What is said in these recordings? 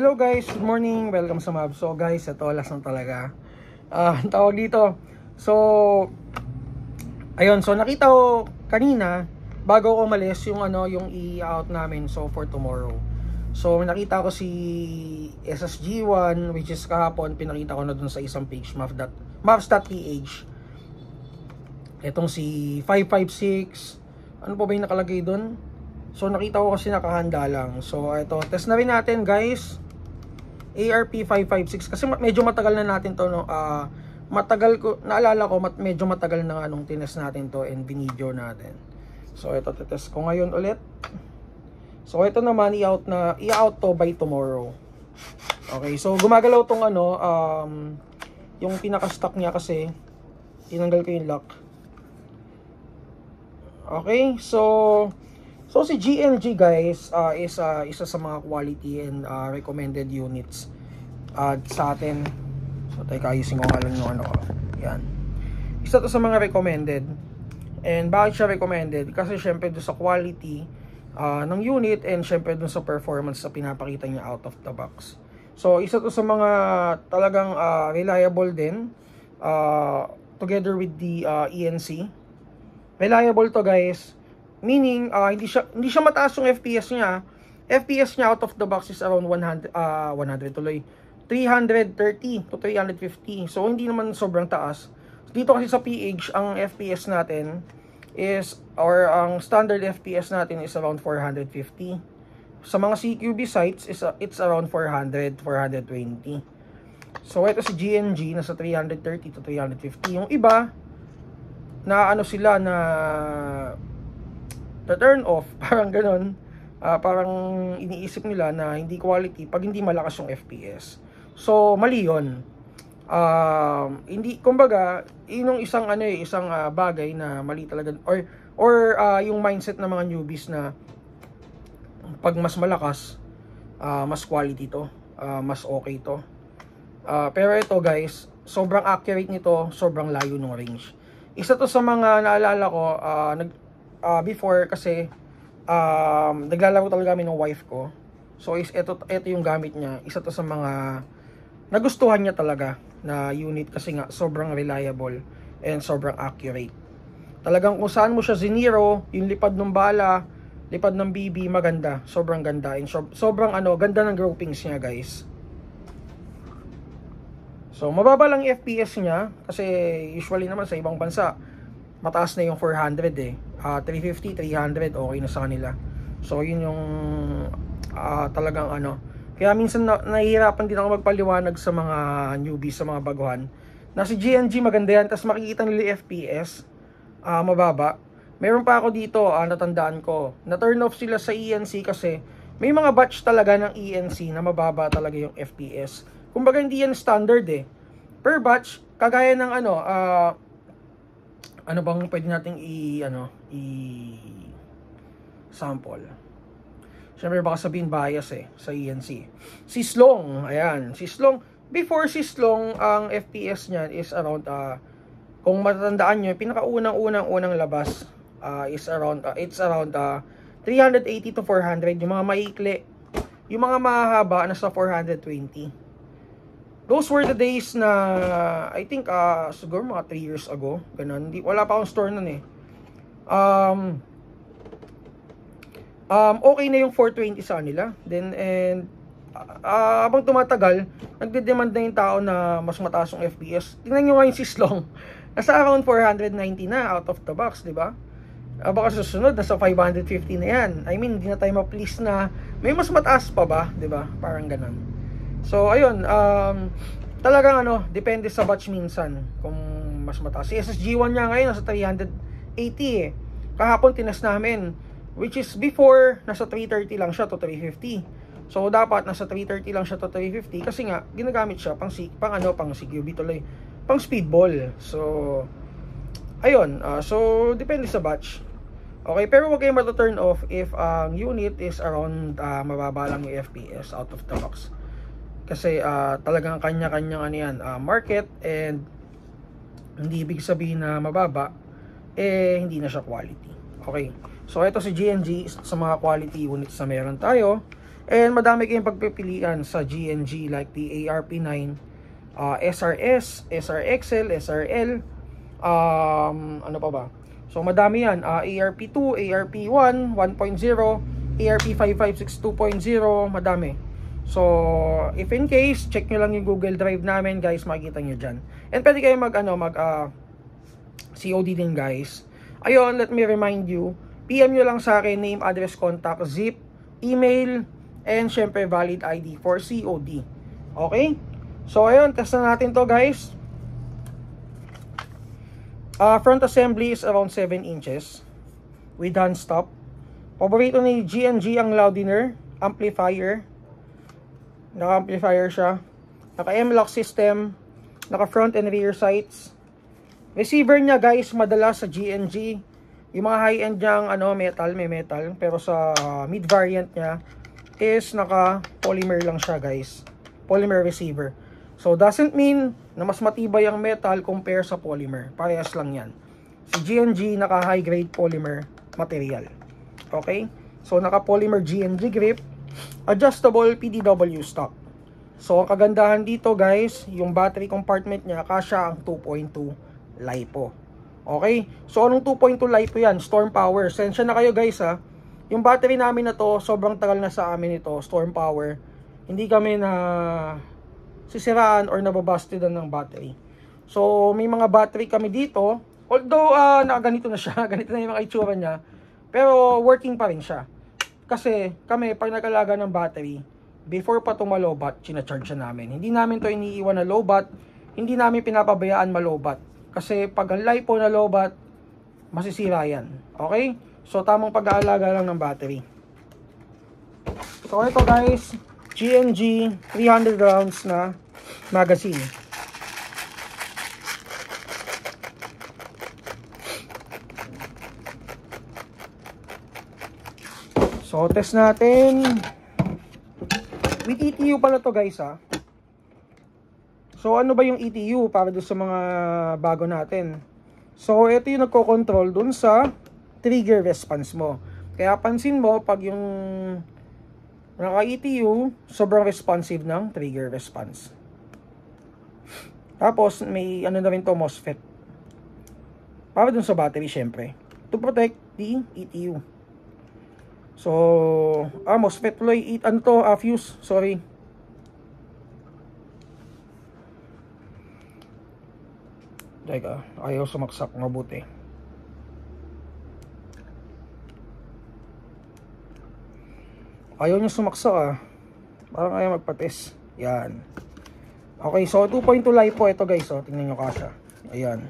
Hello guys, good morning, welcome sa Mab. So guys, ito last na talaga. Ah, ang tawag dito. So ayun, so nakita ko kanina bago ako umalis yung ano, yung i-out namin so for tomorrow. So nakita ko si SSG1 which is kahapon pinakita ko na dun sa isang page. Maps.ph. Etong si 556 ano pa ba yung nakalagay dun? So nakita ko kasi nakahanda lang. So ito, test na rin natin guys. ARP 556 kasi medyo matagal na natin to no. Uh, matagal ko naalala ko mat, medyo matagal na anong tinest natin to and binidyo natin. So ito test ko ngayon ulit. So ito naman i-out na i-out to by tomorrow. Okay, so gumagalaw tong ano um yung pinaka-stock niya kasi tinanggal ko yung lock. Okay, so So si GLG guys uh, is uh, isa sa mga quality and uh, recommended units uh, sa atin. So tayo ayusin ko nga lang yung ano ko. Yan. Isa to sa mga recommended. And bakit siya recommended? Kasi syempre doon sa quality uh, ng unit and syempre doon sa performance sa pinapakita niya out of the box. So isa to sa mga talagang uh, reliable din uh, together with the uh, ENC. Reliable to guys Meaning, uh, hindi siya hindi siya mataas yung FPS niya. FPS niya out of the box is around 100 uh, 100 tuloy. 330 to 350. So hindi naman sobrang taas. Dito kasi sa PH, ang FPS natin is or ang standard FPS natin is around 450. Sa mga CQB sites is uh, it's around 400, 420. So ito si GNG nasa 330 to 350. Yung iba na ano sila na the turn off, parang ganun. Uh, parang iniisip nila na hindi quality pag hindi malakas yung FPS. So, mali yun. Uh, hindi, kumbaga, yun isang ano eh, isang uh, bagay na mali talaga or or uh, yung mindset ng mga newbies na pag mas malakas, uh, mas quality to, uh, mas okay to. Uh, pero ito guys, sobrang accurate nito, sobrang layo ng range. Isa to sa mga naalala ko, uh, nag, uh, before kasi um, naglalaro talaga kami ng wife ko. So is ito ito yung gamit niya. Isa to sa mga nagustuhan niya talaga na unit kasi nga sobrang reliable and sobrang accurate. Talagang kung saan mo siya zinero, yung lipad ng bala, lipad ng BB, maganda. Sobrang ganda. And sobrang ano, ganda ng groupings niya guys. So, mababa lang FPS niya kasi usually naman sa ibang bansa, mataas na yung 400 eh uh, 350, 300, okay na sa kanila. So, yun yung uh, talagang ano. Kaya minsan na, nahihirapan din ako magpaliwanag sa mga newbies, sa mga baguhan. Na si GNG maganda yan, tapos makikita nila FPS, uh, mababa. Meron pa ako dito, uh, natandaan ko, na turn off sila sa ENC kasi may mga batch talaga ng ENC na mababa talaga yung FPS. Kumbaga hindi yan standard eh. Per batch, kagaya ng ano, uh, ano bang pwede nating i ano i sample Siyempre baka sabihin bias eh sa ENC. Si Slong, ayan, si Slong before si Slong ang FPS niya is around uh, kung matatandaan niyo, pinakaunang-unang unang labas uh, is around uh, it's around uh, 380 to 400 yung mga maikli. Yung mga mahaba nasa 420 those were the days na I think uh, siguro mga 3 years ago ganun, Di, wala pa akong store nun eh. Um, um, okay na yung 420 sa nila then and uh, habang tumatagal nagde-demand na yung tao na mas mataas yung FPS tingnan nyo nga yung sislong. Nasa around 490 na out of the box di ba? Uh, baka susunod nasa 550 na yan. I mean hindi na tayo ma-please na may mas mataas pa ba di ba? Parang ganun So, ayun, um, talagang ano, depende sa batch minsan kung mas mataas. Si SSG1 niya ngayon nasa 380 eh. Kahapon tinas namin, which is before, nasa 330 lang siya to 350. So, dapat nasa 330 lang siya to 350 kasi nga, ginagamit siya pang, pang ano, pang CQB tuloy, pang speedball. So, ayun, uh, so, depende sa batch. Okay, pero wag kayong mato-turn off if ang um, unit is around uh, mababa lang yung FPS out of the box kasi uh, talagang kanya-kanyang ano yan, uh, market and hindi ibig sabihin na mababa eh hindi na siya quality. Okay. So ito si GNG sa mga quality units na meron tayo. And madami kayong pagpipilian sa GNG like the ARP9, uh, SRS, SRXL, SRL, um, ano pa ba? So madami yan, uh, ARP2, ARP1, 1.0, ARP5562.0, madami. So, if in case, check nyo lang yung Google Drive namin, guys, makikita nyo dyan. And pwede kayo mag, ano, mag, uh, COD din, guys. Ayun, let me remind you, PM nyo lang sa akin, name, address, contact, zip, email, and syempre valid ID for COD. Okay? So, ayun, test na natin to, guys. Uh, front assembly is around 7 inches with hand stop. Paborito ni GNG ang loudiner, amplifier, Naka-amplifier siya. Naka-M-lock system. Naka-front and rear sights. Receiver niya guys, madalas sa GNG. Yung mga high-end niyang ano, metal, may metal. Pero sa mid variant niya is naka-polymer lang siya guys. Polymer receiver. So doesn't mean na mas matibay ang metal compare sa polymer. Parehas lang yan. Si GNG naka high grade polymer material. Okay? So naka polymer GNG grip adjustable PDW stock. So, ang kagandahan dito guys, yung battery compartment niya, kasya ang 2.2 LiPo. Okay? So, anong 2.2 LiPo yan? Storm power. Sensya na kayo guys ha. Yung battery namin na to, sobrang tagal na sa amin ito, storm power. Hindi kami na sisiraan or nababastidan ng battery. So, may mga battery kami dito. Although, uh, nakaganito na siya. Ganito na yung mga itsura niya. Pero, working pa rin siya. Kasi kami, pag nagalaga ng battery, before pa ito malobat, charge na namin. Hindi namin to iniiwan na lobat, hindi namin pinapabayaan malobat. Kasi pag ang lipo na lobat, masisira yan. Okay? So, tamang pag-aalaga lang ng battery. So, ito guys, GNG 300 rounds na magazine. So, test natin. With ETU pala to guys ha. So, ano ba yung ETU para doon sa mga bago natin? So, ito yung nagko-control dun sa trigger response mo. Kaya pansin mo, pag yung naka-ETU, sobrang responsive ng trigger response. Tapos, may ano na rin to, MOSFET. Para dun sa battery, syempre. To protect the ETU. So, ah, MOSFET tuloy, it, ano to, ah, fuse, sorry. Teka, ayaw sumaksak mabuti. Ayaw niya sumaksak ah. Parang ayaw magpates. Yan. Okay, so 2.2 lipo ito guys, oh. Tingnan nyo kasha. Ayan.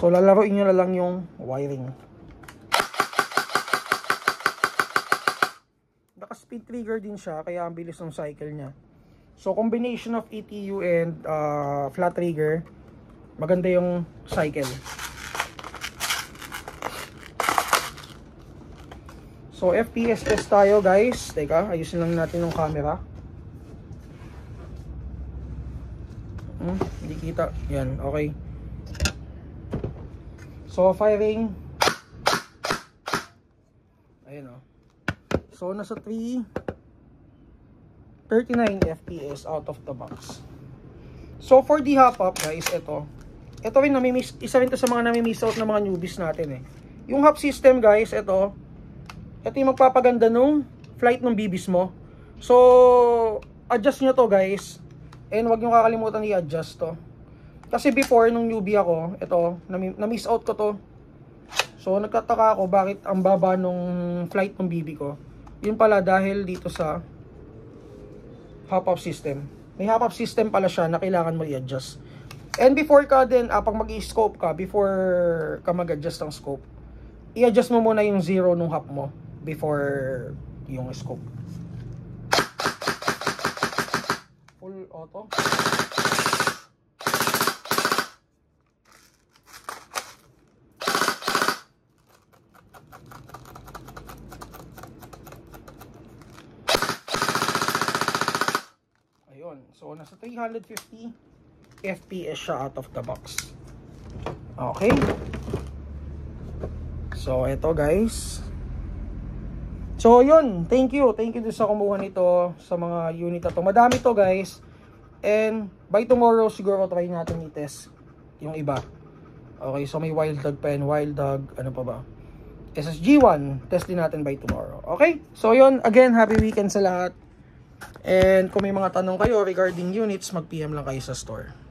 So lalaroin nyo na lang yung wiring. Naka-speed trigger din siya, kaya ang bilis ng cycle niya. So, combination of ETU and uh, flat trigger, maganda yung cycle. So, FPS test tayo guys. Teka, ayusin lang natin yung camera. Hmm, hindi kita. Yan, okay. So, firing. Ayun o. Oh. So, nasa 3 39 FPS out of the box. So, for the hop up, guys, ito. Ito rin, namimiss, isa rin to sa mga namimiss out ng mga newbies natin, eh. Yung hop system, guys, ito. Ito yung magpapaganda nung flight ng bibis mo. So, adjust nyo to, guys. And wag nyo kakalimutan i-adjust to. Kasi before, nung newbie ako, ito, na-miss out ko to. So, nagtataka ako bakit ang baba nung flight ng bibi ko. Yun pala dahil dito sa hop-up system. May hop-up system pala siya na kailangan mo i-adjust. And before ka din, ah, pag mag-i-scope ka, before ka mag-adjust ng scope, i-adjust mo muna yung zero nung hop mo before yung scope. Full auto. So, nasa 350 FPS siya out of the box. Okay. So, ito guys. So, So, yun. Thank you. Thank you din sa kumuha nito sa mga unit na to. Madami to, guys. And by tomorrow, siguro try natin i-test yung iba. Okay, so may wild dog pen, wild dog, ano pa ba? SSG1, test din natin by tomorrow. Okay? So, yun. Again, happy weekend sa lahat. And kung may mga tanong kayo regarding units, mag-PM lang kayo sa store.